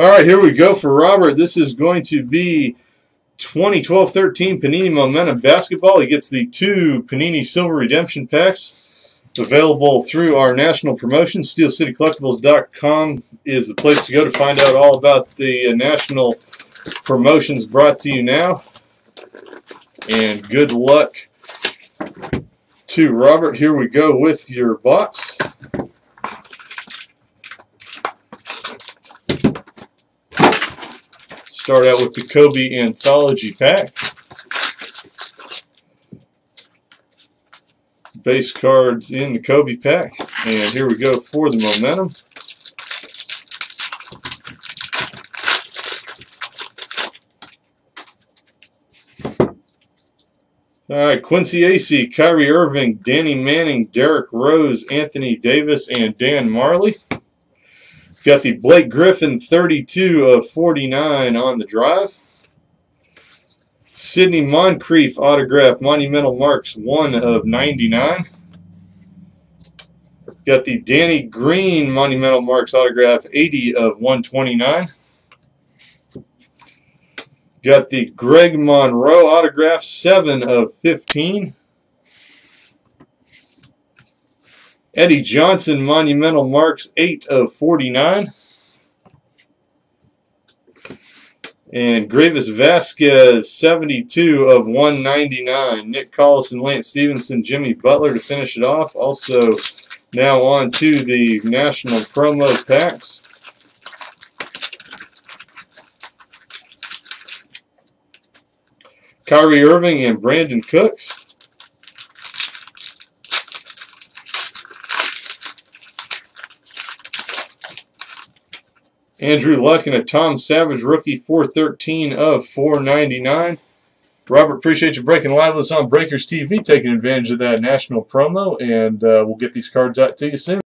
All right, here we go for Robert. This is going to be 2012-13 Panini Momentum Basketball. He gets the two Panini Silver Redemption packs available through our national promotion. SteelCityCollectibles.com is the place to go to find out all about the uh, national promotions brought to you now. And good luck to Robert. Here we go with your box. Start out with the Kobe Anthology Pack. Base cards in the Kobe pack. And here we go for the momentum. All right, Quincy Acy, Kyrie Irving, Danny Manning, Derrick Rose, Anthony Davis, and Dan Majerle. Got the Blake Griffin 32 of 49 on the drive. Sidney Moncrief autograph Monumental Marks 1 of 99. Got the Danny Green Monumental Marks autograph 80 of 129. Got the Greg Monroe autograph 7 of 15. Eddie Johnson Monumental Marks 8 of 49. And Greivis Vasquez 72 of 199. Nick Collison, Lance Stephenson, Jimmy Butler to finish it off. Also now on to the national promo packs. Kyrie Irving and Brandin Cooks. Andrew Luck and a Tom Savage rookie 413 of 499. Robert, appreciate you breaking live with us on Breakers TV, taking advantage of that national promo, and uh, we'll get these cards out to you soon.